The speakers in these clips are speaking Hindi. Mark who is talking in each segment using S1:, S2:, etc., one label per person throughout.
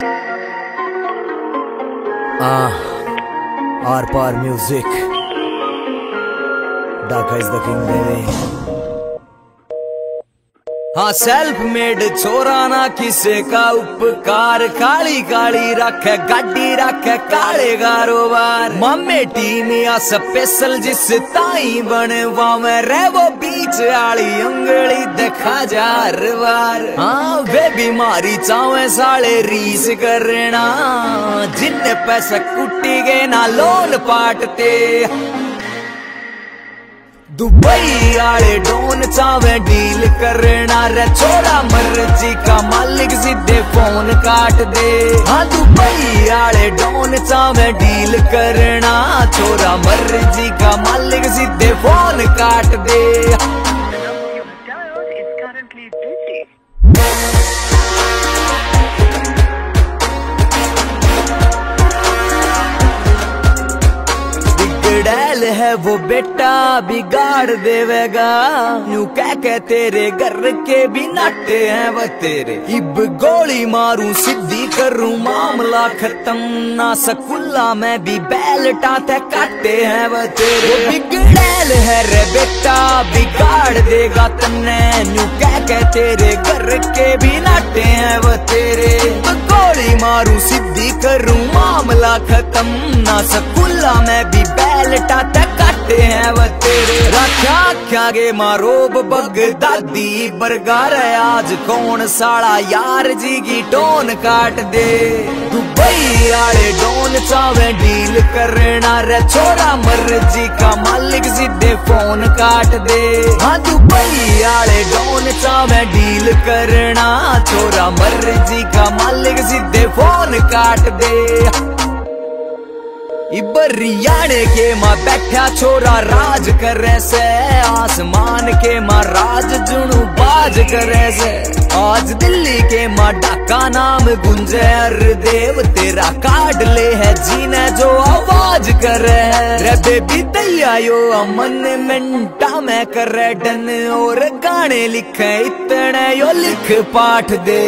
S1: Ah, the king, baby. हाँ। सेल्फ मेड छोरा ना किसे का उपकार। काली काली रखे गाड़ी रखे काले कारोबार। मामे टीम या स्पेशल जिस ताई बने में रे वो बीच आली उंगली देखा जा हर बार हाँ। वे बीमारी चावे साले रीस करना। जिन पैसा कुटी गए ना लोन पाटते। दुबई आले डोन चावे डील करना। रे छोरा मर्ज़ी का मालिक सीधे फ़ोन काट दे हाँ दुबई आले डोन चावे डील करना। छोरा मर्ज़ी का मालिक सीधे फ़ोन काट दे बिगड़ैल है वो बेटा, बिगाड़ देवेगा। यूँ कह के तेरे घर के भी नाटे हैं वो तेरे। इब गोली मारूं सिद्धि करूँ, मामला खत्म। ना सकुल्ला मैं भी बैल टाते काटे हैं वो तेरे। बिगड़ैल है रे बेटा, बिगाड़ देगा तन्ने। यूँ कह के तेरे घर के भी खत्म। ना सकुल्ला मैं भी बैल टाते काटे हैं वो तेरे। रखा क्या गे मारोब बग दादी बरगार आज कौन साड़ा यार जी की टोन काट दे। दुबई आले डोन चावे डील करना रे। छोरा मर्ज़ी का मालिक सीधे फ़ोन काट दे। हाँ दुबई आले डोन चावे डील करना। छोरा मर्ज़ी का मालिक सीधे फ़ोन काट दे। इबरियाने के माँ बैठा छोरा राज करे से आसमान के माँ राज जुनू बाज करे से। आज दिल्ली के माँ डाका नाम गुंजे। हर देव तेरा कार्ड ले है जीने जो आवाज़ करे है। रे बेबी दैया यो अमन मिनटा में करे। डन और गाने लिखे, इतने यो लिख पाठ दे।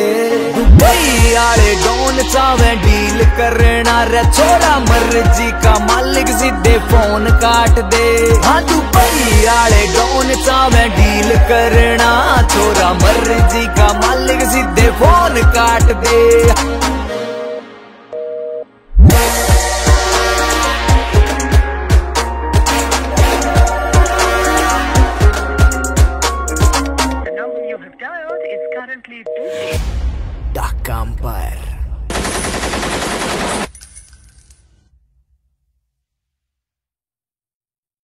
S1: दुबई आले डोन चावे डील करना रे। छोरा मर्ज़ी का मालिक सीधे फ़ोन काट दे। हाँ दुबई आले कौन चाहे डील करना छोरा मर्ज़ी का मालिक सीधे फ़ोन काट दे Duck Umpire.